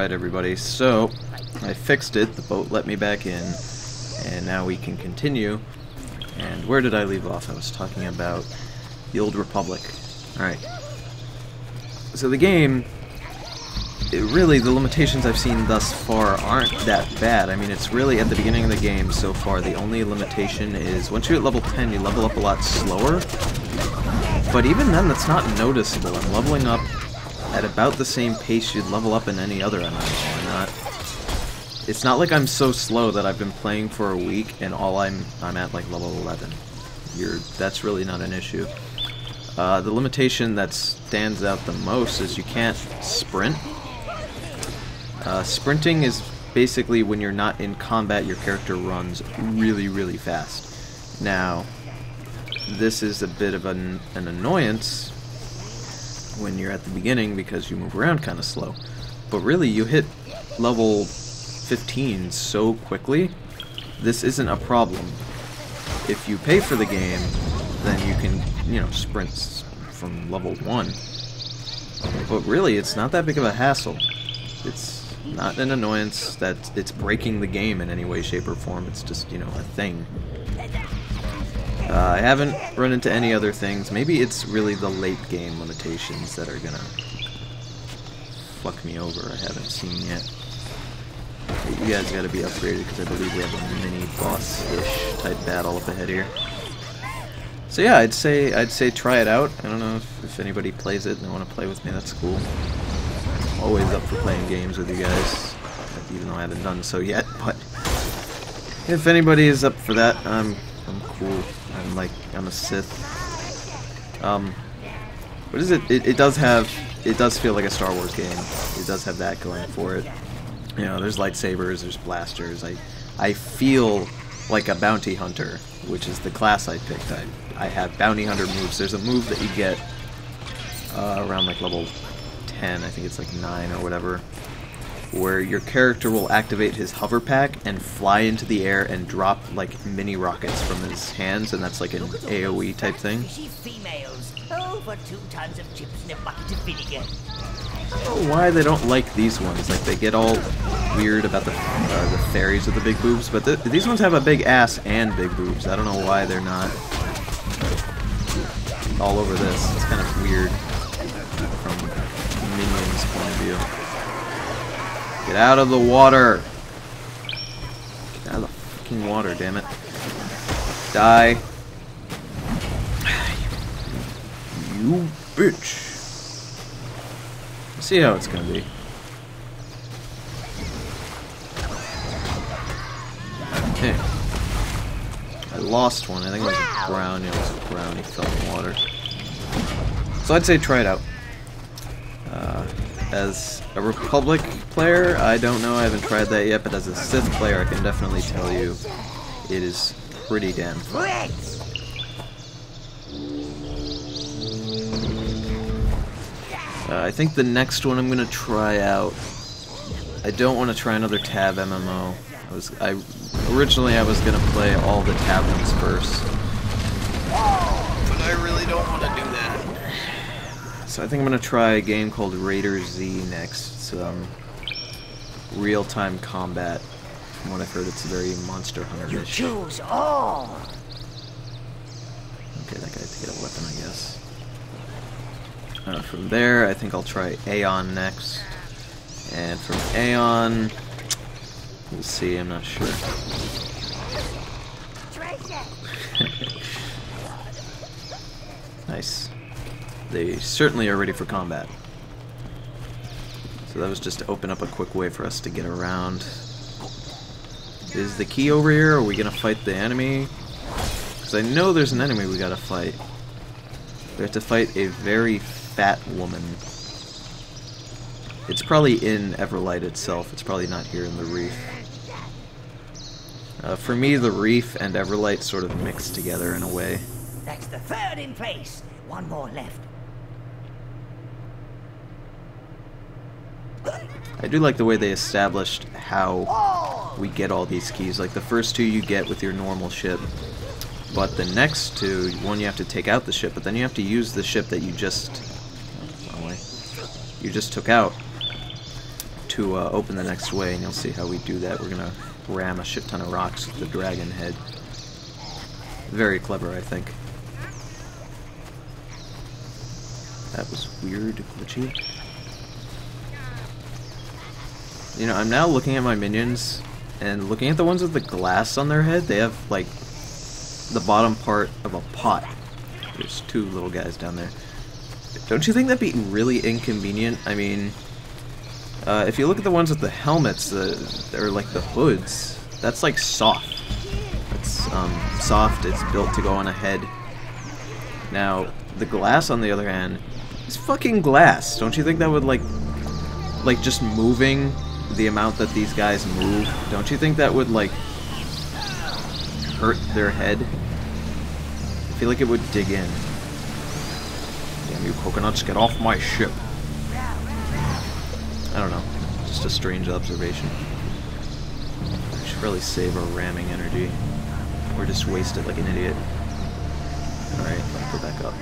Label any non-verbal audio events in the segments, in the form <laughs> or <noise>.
Alright everybody, so I fixed it, the boat let me back in, and now we can continue. And where did I leave off? I was talking about the Old Republic. Alright. So the game, it really, the limitations I've seen thus far aren't that bad. I mean, it's really at the beginning of the game so far, the only limitation is once you're at level 10, you level up a lot slower. But even then, that's not noticeable. I'm leveling up at about the same pace you'd level up in any other MMO. I'm not. It's not like I'm so slow that I've been playing for a week and all I'm I'm at like level 11. You're that's really not an issue. Uh, the limitation that stands out the most is you can't sprint. Uh, sprinting is basically when you're not in combat, your character runs really, really fast. Now, this is a bit of an, an annoyance when you're at the beginning because you move around kind of slow. But really, you hit level 15 so quickly, this isn't a problem. If you pay for the game, then you can, you know, sprint from level 1. But really, it's not that big of a hassle. It's not an annoyance that it's breaking the game in any way, shape, or form. It's just, you know, a thing. Uh, I haven't run into any other things. Maybe it's really the late game limitations that are gonna fuck me over. I haven't seen yet. You guys gotta be upgraded because I believe we have a mini boss-ish type battle up ahead here. So yeah, I'd say I'd say try it out. I don't know if, if anybody plays it and they want to play with me. That's cool. I'm always up for playing games with you guys, even though I haven't done so yet. <laughs> But if anybody is up for that, I'm I'm cool. I'm like I'm a Sith. Um, what is it? it? It does have. It does feel like a Star Wars game. It does have that going for it. You know, there's lightsabers, there's blasters. I I feel like a bounty hunter, which is the class I picked. I I have bounty hunter moves. There's a move that you get uh, around like level 10. I think it's like 9 or whatever where your character will activate his hover pack and fly into the air and drop like mini rockets from his hands, and that's like an AoE type thing. I don't know why they don't like these ones. Like they get all weird about the uh, the fairies with the big boobs, but the, these ones have a big ass and big boobs. I don't know why they're not all over this. It's kind of weird from Minions' point of view. Get out of the water! Get out of the fucking water, damn it. Die. You bitch. Let's see how it's gonna be. Okay. I lost one. I think it was a brown. It was a brown. He fell in the water. So I'd say try it out. Uh, as a Republic player, I don't know, I haven't tried that yet, but as a Sith player, I can definitely tell you it is pretty damn fun. Uh, I think the next one I'm going to try out, I don't want to try another Tab MMO. I was, I Originally I was going to play all the Tab ones first. But I really don't want to do that. So I think I'm going to try a game called Raider Z next. It's um, real-time combat. From what I've heard, it's very Monster Hunter-ish. You choose all! Okay, that guy to get a weapon, I guess. Uh, from there, I think I'll try Aeon next. And from Aeon, we'll see, I'm not sure. <laughs> nice. They certainly are ready for combat. So that was just to open up a quick way for us to get around. Is the key over here? Are we gonna fight the enemy? Because I know there's an enemy we gotta fight. We have to fight a very fat woman. It's probably in Everlight itself. It's probably not here in the Reef. Uh, for me, the Reef and Everlight sort of mix together in a way. That's the third in place. One more left. I do like the way they established how we get all these keys. Like the first two you get with your normal ship, but the next two, one you have to take out the ship, but then you have to use the ship that you just, oh, you just took out. to uh, open the next way, and you'll see how we do that. We're gonna ram a shit ton of rocks with the dragon head. Very clever, I think. That was weird, glitchy. You know, I'm now looking at my minions, and looking at the ones with the glass on their head, they have, like, the bottom part of a pot. There's two little guys down there. Don't you think that'd be really inconvenient? I mean, uh, if you look at the ones with the helmets, the, or like the hoods, that's like soft. It's um, soft, it's built to go on a head. Now, the glass on the other hand, is fucking glass. Don't you think that would like, like just moving the amount that these guys move, don't you think that would like hurt their head? I feel like it would dig in. Damn you coconuts, get off my ship. I don't know. Just a strange observation. I should really save our ramming energy. Or just waste it like an idiot. Alright, let's go back up.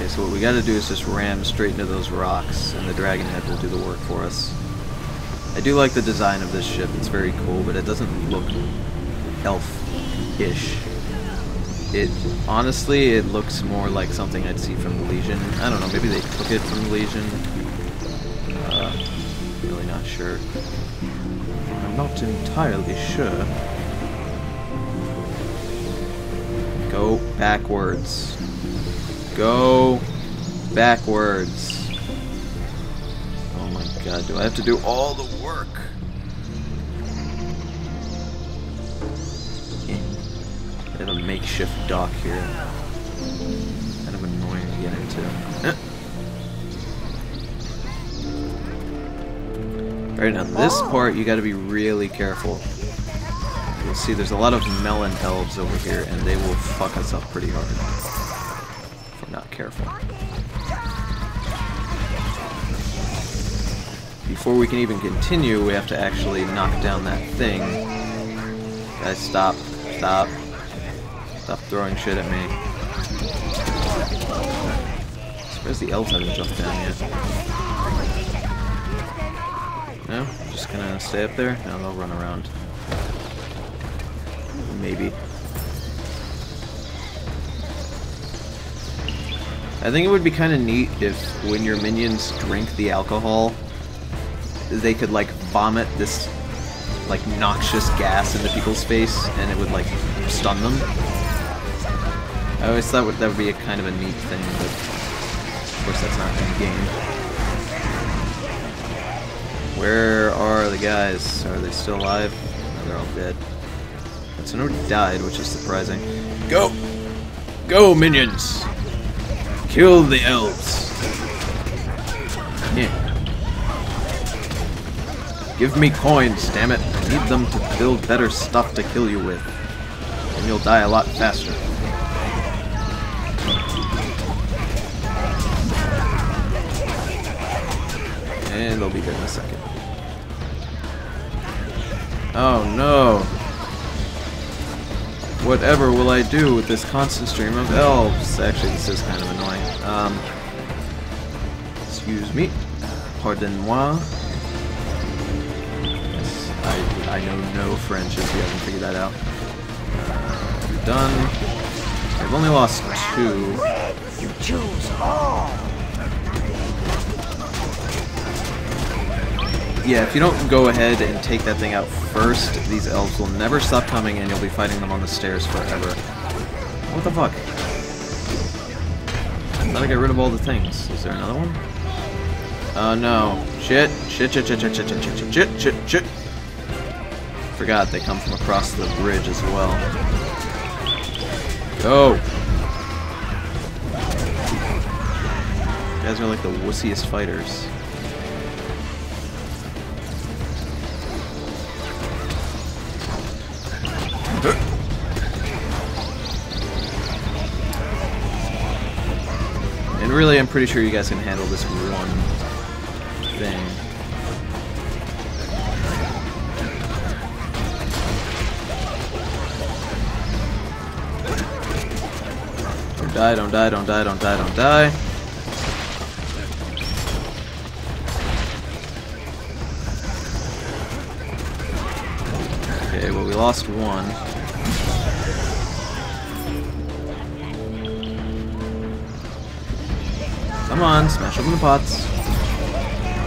Okay, so what we gotta do is just ram straight into those rocks, and the dragon head will do the work for us. I do like the design of this ship, it's very cool, but it doesn't look elf-ish. It, honestly, it looks more like something I'd see from the Legion. I don't know, maybe they took it from the Legion. Uh, really not sure. I'm not entirely sure. Go backwards. Go backwards. Oh my god, do I have to do all the work? I have a makeshift dock here. Kind of annoying to get into. <laughs> Alright, now this oh. part you gotta be really careful. You'll see there's a lot of melon elves over here, and they will fuck us up pretty hard. Careful. Before we can even continue, we have to actually knock down that thing. Guys, stop. Stop. Stop throwing shit at me. Where's the elves haven't jumped down yet. No? Just gonna stay up there? No, they'll run around. Maybe. I think it would be kind of neat if when your minions drink the alcohol, they could like vomit this like noxious gas into people's face and it would like stun them. I always thought that would be a kind of a neat thing, but of course that's not in the game. Where are the guys? Are they still alive? No, they're all dead. So nobody died, which is surprising. Go! Go, minions! Kill the elves! Yeah. Give me coins, damn it. I need them to build better stuff to kill you with. And you'll die a lot faster. And they'll be dead in a second. Oh no! Whatever will I do with this constant stream of elves? Actually, this is kind of annoying. Um, excuse me. Pardon-moi. Yes, I, I know no French if you haven't figured that out. We're done. I've only lost two. You choose all. Yeah, if you don't go ahead and take that thing out first, these elves will never stop coming and you'll be fighting them on the stairs forever. What the fuck? I thought I got rid of all the things. Is there another one? Oh no. Shit. Shit, shit, shit, shit, shit, shit, shit, shit, shit, shit. Forgot they come from across the bridge as well. Go! You guys are like the wussiest fighters. really am pretty sure you guys can handle this one thing. Don't die, don't die, don't die, don't die, don't die. Okay, well we lost one. Come on, smash open the pots.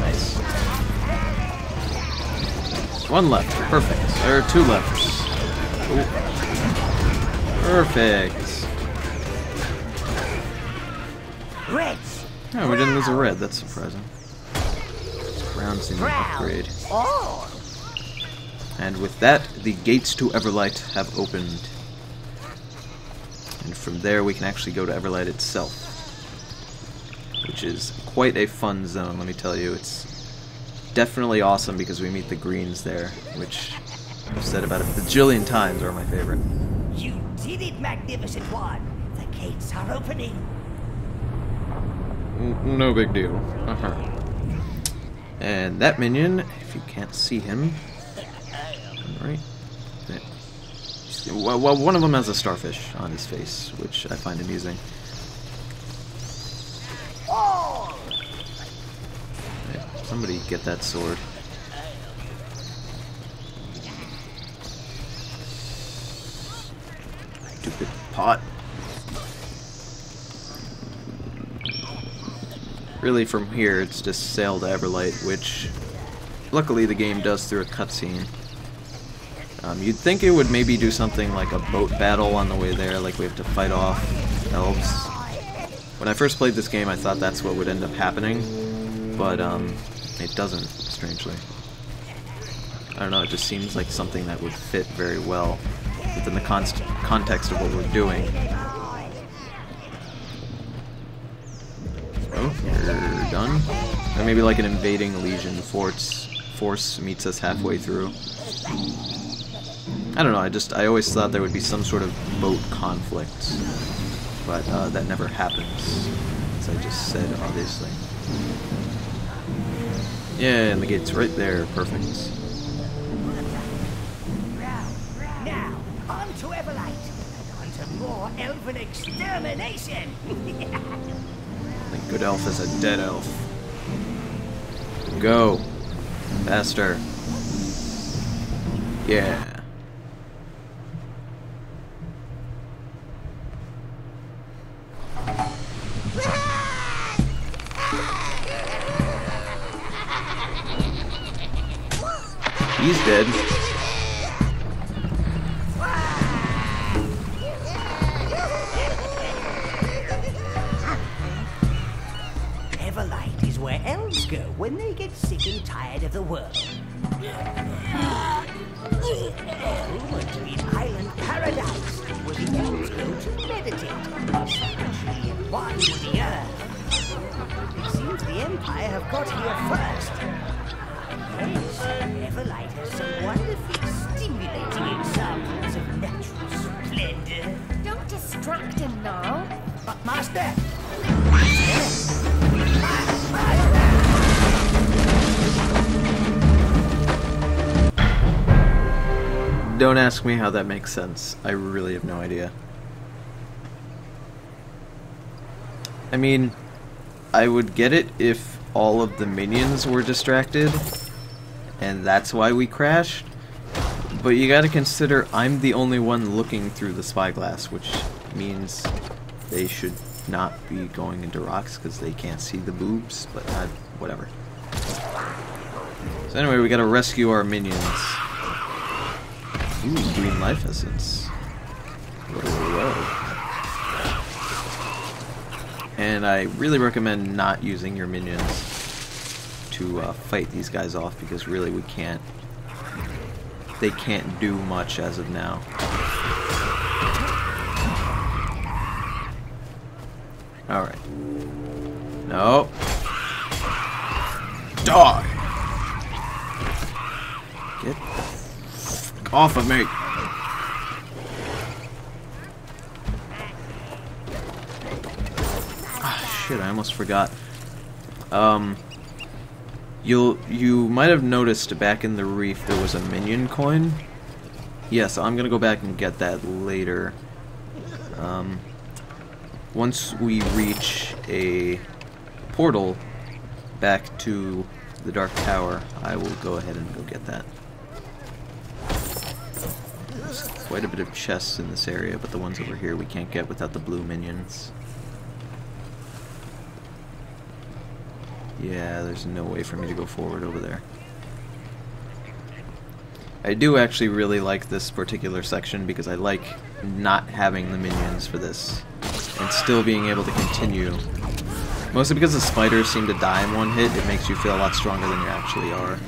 Nice. One left. Perfect. There are two left. Ooh. Perfect. Reds. Oh, we didn't lose a red. That's surprising. Brown's in Proud. upgrade. All. And with that, the gates to Everlight have opened. And from there, we can actually go to Everlight itself. Which is quite a fun zone, let me tell you. It's definitely awesome because we meet the greens there, which I've said about a bajillion times are my favorite. You did it, Magnificent One. The gates are opening. No big deal. Uh-huh. And that minion, if you can't see him, right there. Well, well, one of them has a starfish on his face, which I find amusing. All. Yeah, somebody get that sword. Stupid pot. Really, from here, it's just sail to Everlight, which luckily the game does through a cutscene. Um, you'd think it would maybe do something like a boat battle on the way there, like we have to fight off elves. When I first played this game, I thought that's what would end up happening, but um, it doesn't, strangely. I don't know, it just seems like something that would fit very well within the const context of what we're doing. Oh, you're done? Or maybe like an invading legion force, force meets us halfway through. I don't know, I just, I always thought there would be some sort of boat conflict, but uh, that never happens, as I just said, obviously. Yeah, and the gate's right there, perfect. Now, on to Everlight. On to more elven extermination. <laughs> the good elf is a dead elf. Go. Faster. Yeah. He's dead. Everlight is where elves go when they get sick and tired of the world. Don't ask me how that makes sense. I really have no idea. I mean, I would get it if all of the minions were distracted, and that's why we crashed. But you gotta consider I'm the only one looking through the spyglass, which means they should not be going into rocks because they can't see the boobs, but uh, whatever. So anyway, we gotta rescue our minions. Ooh, green life essence. Whoa. And I really recommend not using your minions to uh, fight these guys off because really we can't. They can't do much as of now. Alright. No. Die! Get off of me! Ah, shit, I almost forgot. Um, you'll you might have noticed back in the reef there was a minion coin. Yes, I'm gonna go back and get that later. Um, once we reach a portal back to the Dark Tower, I will go ahead and go get that. There's quite a bit of chests in this area, but the ones over here we can't get without the blue minions. Yeah, there's no way for me to go forward over there. I do actually really like this particular section because I like not having the minions for this and still being able to continue. Mostly because the spiders seem to die in one hit, it makes you feel a lot stronger than you actually are.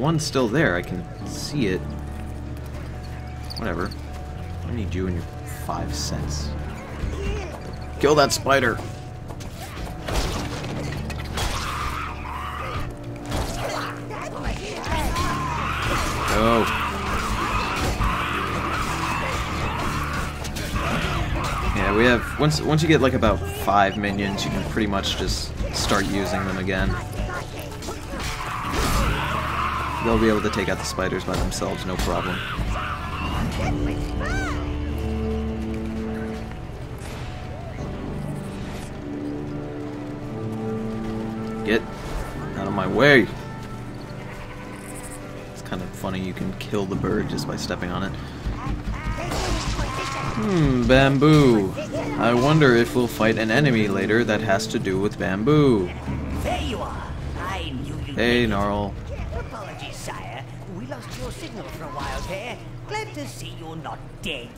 There's one still there. I can see it. Whatever. I need you and your five cents. Kill that spider! Oh. Yeah, we have once once you get like about five minions, you can pretty much just start using them again. They'll be able to take out the spiders by themselves, no problem. Get out of my way! It's kind of funny, you can kill the bird just by stepping on it. Hmm, bamboo. I wonder if we'll fight an enemy later that has to do with bamboo. There you are. I knew you'd Hey. Gnarl. Apologies, lost your signal for a while there. Glad to see you're not dead.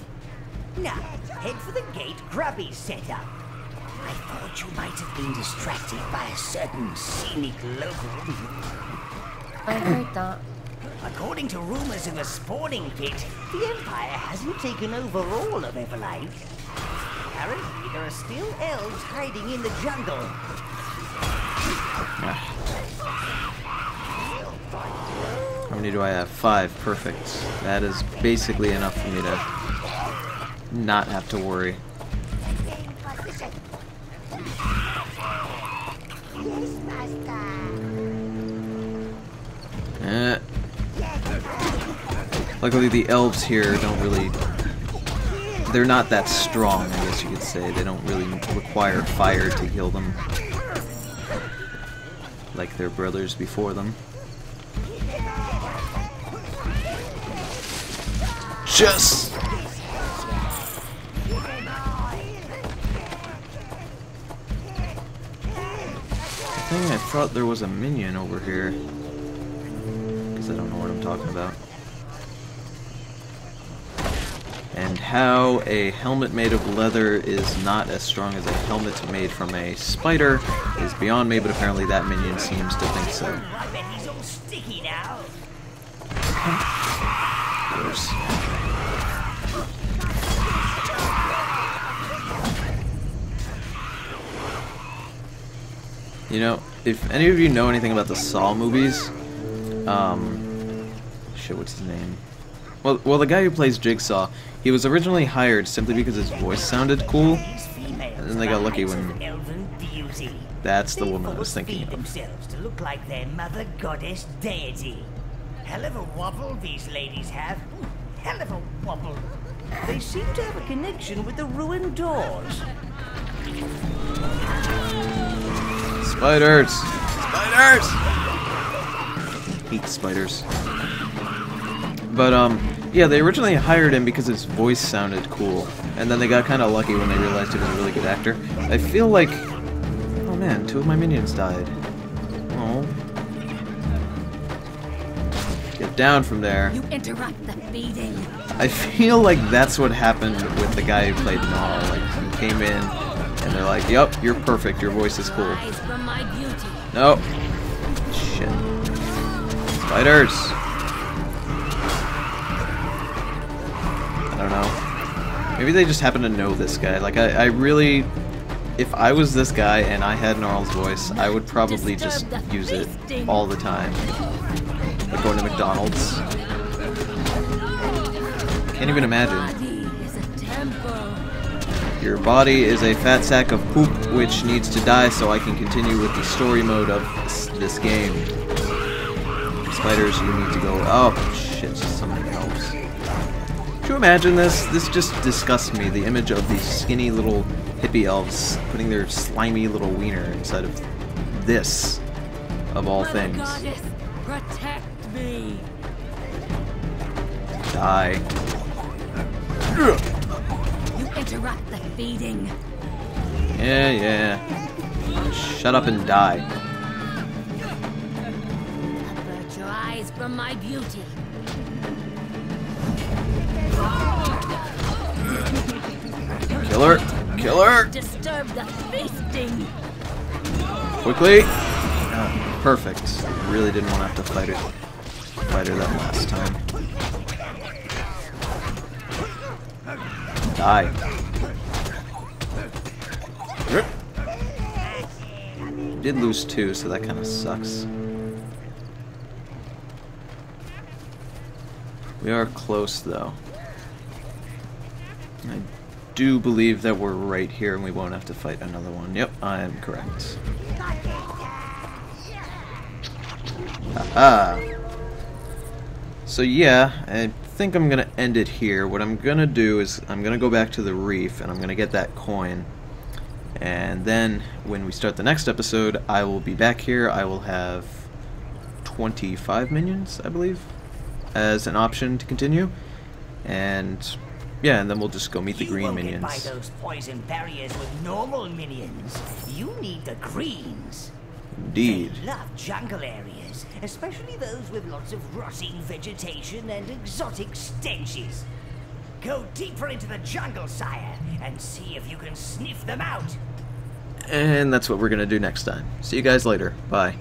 Now, head for the gate Grubby's set up. I thought you might have been distracted by a certain scenic local. I heard that. According to rumors in the spawning pit, the Empire hasn't taken over all of Everlight. Apparently, there are still elves hiding in the jungle. Ah. Many do I have? Five. Perfect. That is basically enough for me to not have to worry. Eh. Luckily, the elves here don't really. They're not that strong, I guess you could say. They don't really require fire to heal them. Like their brothers before them. Just. I think I thought there was a minion over here. Because I don't know what I'm talking about. And how a helmet made of leather is not as strong as a helmet made from a spider is beyond me, but apparently that minion seems to think so. I bet he's all sticky now. Of course. You know, if any of you know anything about the Saw movies, um, shit, what's his name? Well, well, the guy who plays Jigsaw, he was originally hired simply because his voice sounded cool. And then they got lucky when-. That's the woman I was thinking of. themselves to look like their mother goddess deity. Hell of a wobble these ladies have. Hell of a wobble. They seem to have a connection with the ruined doors. Spiders! Spiders! Hate spiders. But, um, yeah, they originally hired him because his voice sounded cool. And then they got kind of lucky when they realized he was a really good actor. I feel like... Oh man, two of my minions died. Oh. Get down from there. You interrupt the feeding. I feel like that's what happened with the guy who played Gnarl. Like, he came in, and they're like, yep, you're perfect, your voice is cool. Eyes from my beauty. No. Shit. Spiders. I don't know. Maybe they just happen to know this guy. Like, I, I really... If I was this guy and I had Gnarl's voice, I would probably just use it all the time. Like going to McDonald's. Can't even imagine. Your body is a fat sack of poop which needs to die so I can continue with the story mode of this, this game. Spiders, you need to go. Oh, shit, something else. you imagine this? This just disgusts me. The image of these skinny little hippie elves putting their slimy little wiener inside of this, of all Mother things. Goddess, protect me. Die. Interrupt the feeding. Yeah, yeah. Shut up and die. Avert your eyes from my beauty. Kill her! Kill her! Disturb the feasting. Quickly! Ah, perfect. Really didn't want to have to fight her. Fight her that last time. Die. Rip. Did lose two, so that kind of sucks. We are close, though. I do believe that we're right here and we won't have to fight another one. Yep, I am correct. Ah. So yeah, I think I'm gonna end it here. What I'm gonna do is I'm gonna go back to the reef and I'm gonna get that coin. And then when we start the next episode, I will be back here. I will have 25 minions, I believe, as an option to continue. And yeah, and then we'll just go meet the you green won't minions. Get by those poison barriers with normal minions. You need the greens. Indeed. They love jungle areas, especially those with lots of rotting vegetation and exotic stenches. Go deeper into the jungle, sire, and see if you can sniff them out. And that's what we're gonna do next time. See you guys later. Bye.